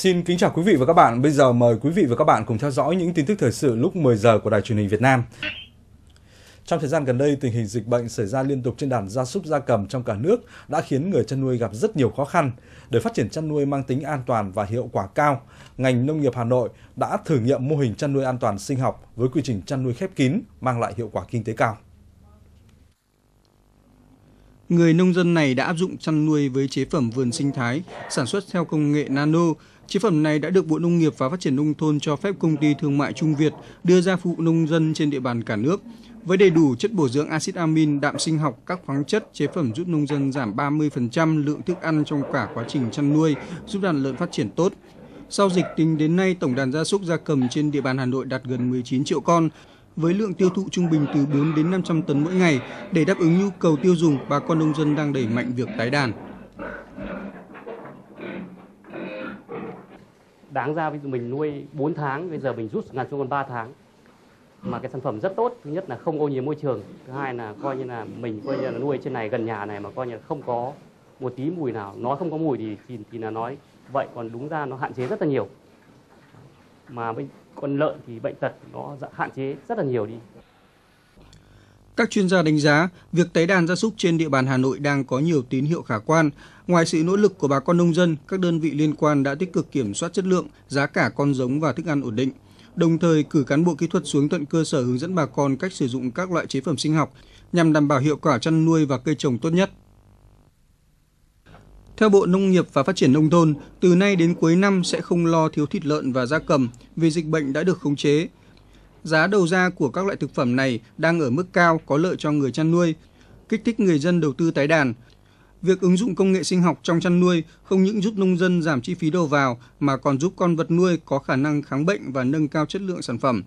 Xin kính chào quý vị và các bạn. Bây giờ mời quý vị và các bạn cùng theo dõi những tin tức thời sự lúc 10 giờ của Đài truyền hình Việt Nam. Trong thời gian gần đây, tình hình dịch bệnh xảy ra liên tục trên đàn gia súc gia cầm trong cả nước đã khiến người chăn nuôi gặp rất nhiều khó khăn. Để phát triển chăn nuôi mang tính an toàn và hiệu quả cao, ngành nông nghiệp Hà Nội đã thử nghiệm mô hình chăn nuôi an toàn sinh học với quy trình chăn nuôi khép kín mang lại hiệu quả kinh tế cao. Người nông dân này đã áp dụng chăn nuôi với chế phẩm vườn sinh thái, sản xuất theo công nghệ nano. Chế phẩm này đã được Bộ Nông nghiệp và Phát triển Nông thôn cho phép công ty thương mại Trung Việt đưa ra phụ nông dân trên địa bàn cả nước. Với đầy đủ chất bổ dưỡng axit amin, đạm sinh học, các khoáng chất, chế phẩm giúp nông dân giảm 30% lượng thức ăn trong cả quá trình chăn nuôi, giúp đàn lợn phát triển tốt. Sau dịch tính đến nay, tổng đàn gia súc gia cầm trên địa bàn Hà Nội đạt gần 19 triệu con, với lượng tiêu thụ trung bình từ 4 đến 500 tấn mỗi ngày. Để đáp ứng nhu cầu tiêu dùng, bà con nông dân đang đẩy mạnh việc tái đàn. Đáng ra ví dụ mình nuôi 4 tháng, bây giờ mình rút ngắn xuống còn 3 tháng. Mà cái sản phẩm rất tốt, thứ nhất là không ô nhiễm môi trường, thứ hai là coi như là mình coi như là nuôi trên này gần nhà này mà coi như là không có một tí mùi nào. Nói không có mùi thì thì, thì là nói vậy, còn đúng ra nó hạn chế rất là nhiều. Mà con lợn thì bệnh tật nó dạ, hạn chế rất là nhiều đi. Các chuyên gia đánh giá, việc tái đàn gia súc trên địa bàn Hà Nội đang có nhiều tín hiệu khả quan. Ngoài sự nỗ lực của bà con nông dân, các đơn vị liên quan đã tích cực kiểm soát chất lượng, giá cả con giống và thức ăn ổn định. Đồng thời cử cán bộ kỹ thuật xuống tận cơ sở hướng dẫn bà con cách sử dụng các loại chế phẩm sinh học nhằm đảm bảo hiệu quả chăn nuôi và cây trồng tốt nhất. Theo Bộ Nông nghiệp và Phát triển Nông thôn, từ nay đến cuối năm sẽ không lo thiếu thịt lợn và gia cầm vì dịch bệnh đã được khống chế. Giá đầu ra của các loại thực phẩm này đang ở mức cao có lợi cho người chăn nuôi, kích thích người dân đầu tư tái đàn. Việc ứng dụng công nghệ sinh học trong chăn nuôi không những giúp nông dân giảm chi phí đầu vào mà còn giúp con vật nuôi có khả năng kháng bệnh và nâng cao chất lượng sản phẩm.